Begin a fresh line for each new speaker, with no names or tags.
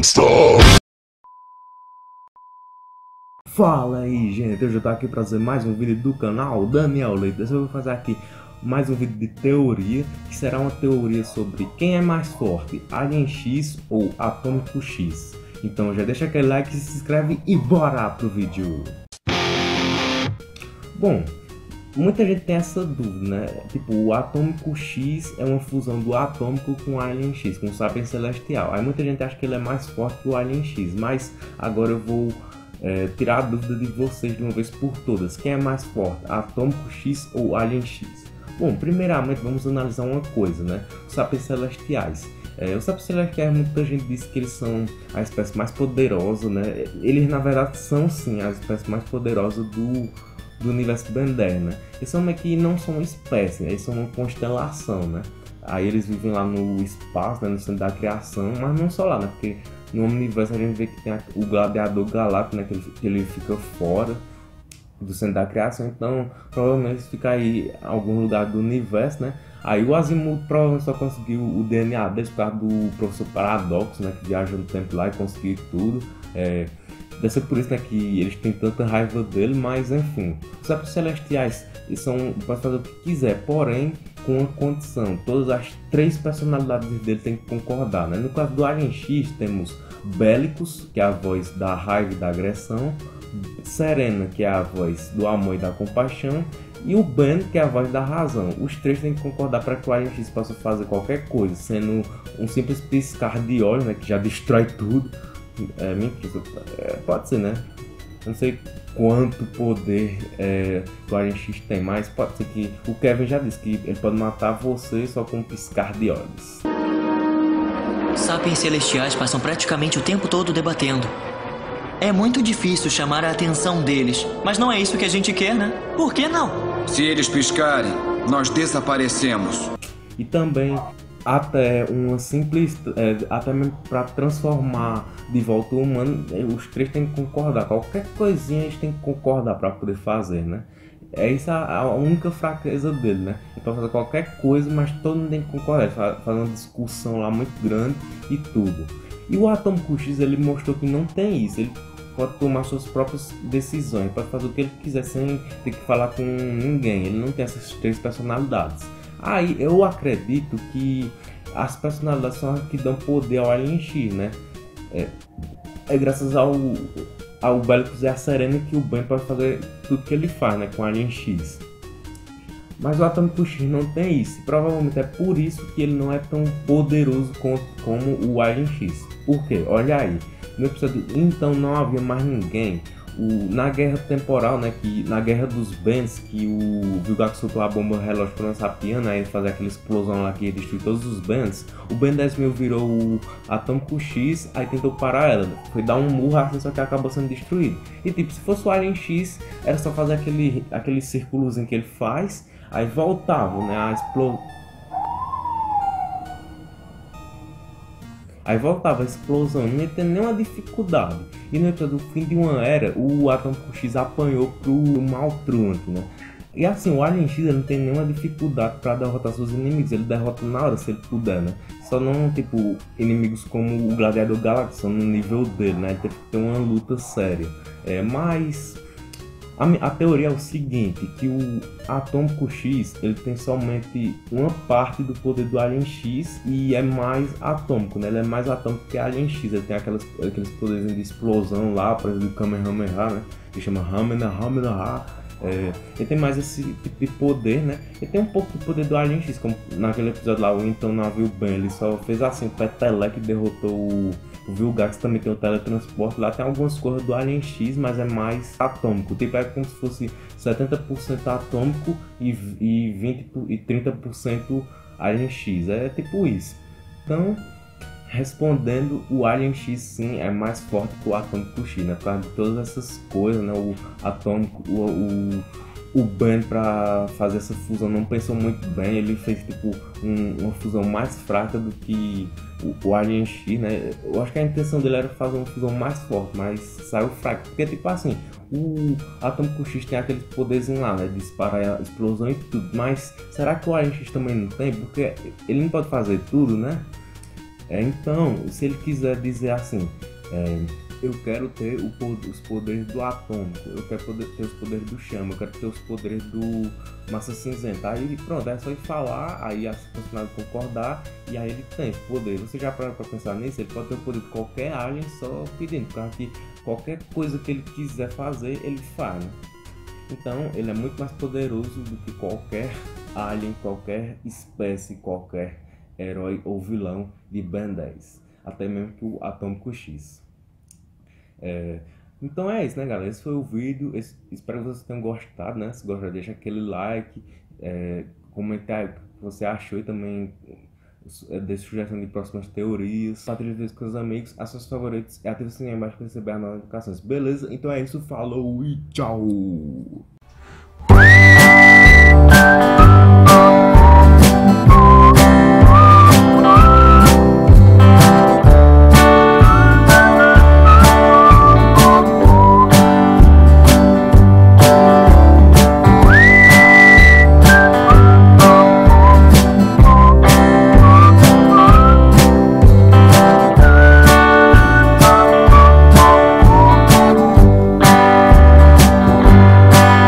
monster!
Fala aí, gente, eu já tô aqui pra fazer mais um vídeo do canal Daniel Leite. Dessa vez eu vou fazer aqui mais um vídeo de teoria, que será uma teoria sobre quem é mais forte, Alien X ou Atômico X. Então já deixa aquele like, se inscreve e bora pro vídeo! Bom, muita gente tem essa dúvida, né? Tipo, o Atômico X é uma fusão do Atômico com o Alien X, com o Sapiens Celestial. Aí muita gente acha que ele é mais forte que o Alien X, mas agora eu vou é, tirar a dúvida de vocês de uma vez por todas. Quem é mais forte, Atômico X ou Alien X? Bom, primeiramente vamos analisar uma coisa, né? Os Sapiens Celestiais. É, os Sapiens Celestiais, muita gente diz que eles são a espécie mais poderosa, né? Eles na verdade são sim a espécie mais poderosa do, do universo Bender, né? Eles são meio que não são uma espécie, eles são uma constelação, né? Aí eles vivem lá no espaço, né, no centro da criação, mas não só lá, né? Porque no universo a gente vê que tem o gladiador galáctico, né? Que ele, que ele fica fora do centro da criação, então provavelmente fica aí em algum lugar do universo, né? Aí o Azimuth provavelmente só conseguiu o DNA dele por causa do professor Paradoxo, né? Que viajou no tempo lá e conseguiu tudo. É, Deve ser por isso né, que eles têm tanta raiva dele, mas enfim. Os Sapos Celestiais eles são, pode fazer o que quiser, porém com uma condição. Todas as três personalidades dele têm que concordar. Né? No caso do Alien X temos Bélicos, que é a voz da raiva e da agressão, Serena, que é a voz do amor e da compaixão, e o Ben, que é a voz da razão. Os três têm que concordar para que o Alien X possa fazer qualquer coisa, sendo um simples piscar de olhos, né, que já destrói tudo é, mentira, é, pode ser, né? Não sei quanto poder é, o Alien X tem, mas pode ser que o Kevin já disse que ele pode matar você só com um piscar de olhos.
Sapiens celestiais passam praticamente o tempo todo debatendo. É muito difícil chamar a atenção deles, mas não é isso que a gente quer, né? Por que não?
Se eles piscarem, nós desaparecemos.
E também até uma simples é, até mesmo para transformar de volta o humano os três têm que concordar. Qualquer coisinha eles têm que concordar para poder fazer né? É essa a única fraqueza dele né? Ele pode fazer qualquer coisa mas todo mundo tem que concordar. Fazer uma discussão lá muito grande e tudo. E o Atômico X ele mostrou que não tem isso. Ele pode tomar suas próprias decisões pode fazer o que ele quiser sem ter que falar com ninguém. Ele não tem essas três personalidades Aí eu acredito que as personalidades são as que dão poder ao Alien X, né? É, é graças ao, ao Belicus e a Serena que o Ben pode fazer tudo que ele faz, né? Com o Alien X. Mas o Atômico X não tem isso. Provavelmente é por isso que ele não é tão poderoso como o Alien X. Por quê? Olha aí. No episódio Então Não Havia Mais Ninguém, o, na guerra temporal, né, que na guerra dos Bens, que o Vilgax soltou a bomba relógio piano, aí fazer aquela explosão lá que ia destruir todos os Bens, o Ben 10000 virou o Atômico X, aí tentou parar ela, foi dar um murro assim, só que acabou sendo destruído. E tipo, se fosse o Alien X, era só fazer aquele, aquele círculozinho que ele faz, aí voltava, né, a explosão Aí voltava a explosão, não ia ter nenhuma dificuldade. E no episódio do fim de uma era, o Atômico X apanhou pro Maltruant, né? E assim, o Alien X não tem nenhuma dificuldade para derrotar seus inimigos, ele derrota na hora se ele puder, né? Só não, tipo, inimigos como o Gladiador são no nível dele, né? Ele teve que ter uma luta séria. É, mas a, a, teoria é o seguinte, que o atômico X ele tem somente uma parte do poder do Alien X e é mais atômico, né? Ele é mais atômico que Alien X, ele tem aquelas, aqueles poderes de explosão lá, por exemplo, do Kamehameha, né? Que chama Kamehameha, é, ele tem mais esse tipo de poder, né? Ele tem um pouco de poder do Alien X, como naquele episódio lá, o Então Navio Ben, ele só fez assim, o Petele derrotou o o Vilgax também tem o teletransporte. Lá tem algumas coisas do Alien X, mas é mais atômico. Tipo, é como se fosse 70% atômico e, e 20 e 30% Alien X. É tipo isso. Então, respondendo, o Alien X sim é mais forte que o Atômico X, né? Por de todas essas coisas, né? O atômico, o, o o Ben para fazer essa fusão não pensou muito bem, ele fez tipo um, uma fusão mais fraca do que o, o Alien X, né? Eu acho que a intenção dele era fazer uma fusão mais forte, mas saiu fraco, porque tipo assim, o Atômico X tem aqueles poderes lá, né? Disparar a explosão e tudo, mas será que o Alien X também não tem? Porque ele não pode fazer tudo, né? É, então, se ele quiser dizer assim, é, eu quero ter os poderes do atômico, eu quero poder ter os poderes do chama, eu quero ter os poderes do massa cinzenta. Aí pronto, é só ele falar, aí a personagem concordar e aí ele tem poder. Você já parou pra pensar nisso? Ele pode ter o poder de qualquer alien só pedindo, porque que qualquer coisa que ele quiser fazer, ele faz. Então ele é muito mais poderoso do que qualquer alien, qualquer espécie, qualquer herói ou vilão de 10. Até mesmo que o Atômico X. É, então é isso, né, galera? Esse foi o vídeo. Esse, espero que vocês tenham gostado, né? Se gostou, deixa aquele like, é, comentar o que você achou e também é, dê sugestão de próximas teorias. Compartilhe com os amigos, seus favoritos e ative o sininho embaixo para receber as notificações. Beleza? Então é isso. Falou e tchau!